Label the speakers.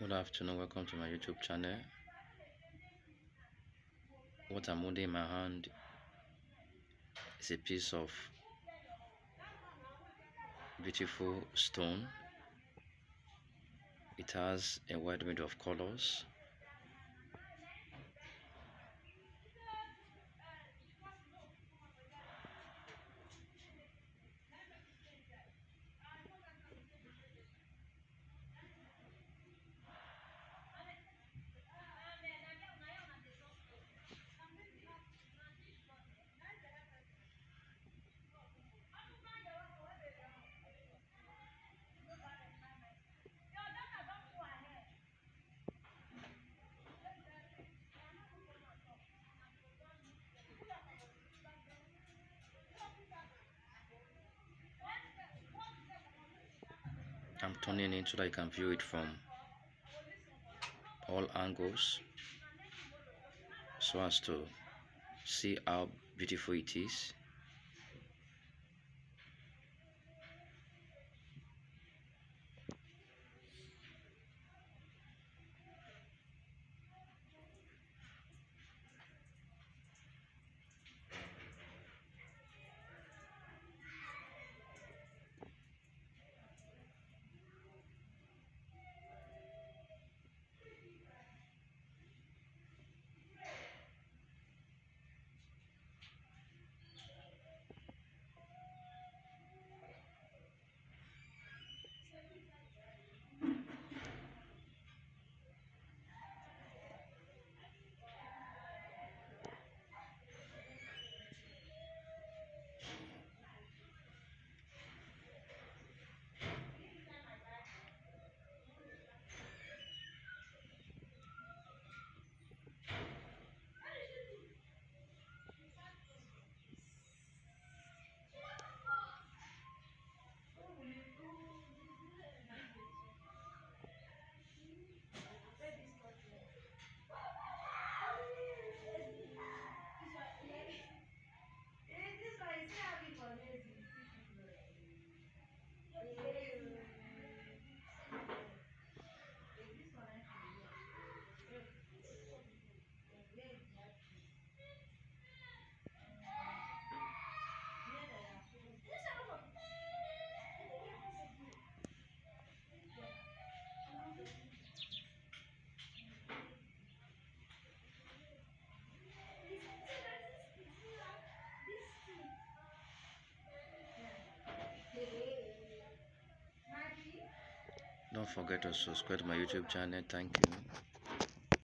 Speaker 1: Good afternoon, welcome to my YouTube channel. What I'm holding in my hand is a piece of beautiful stone. It has a wide range of colors. I'm turning it so that you can view it from all angles so as to see how beautiful it is. Don't forget to subscribe to my YouTube channel. Thank you.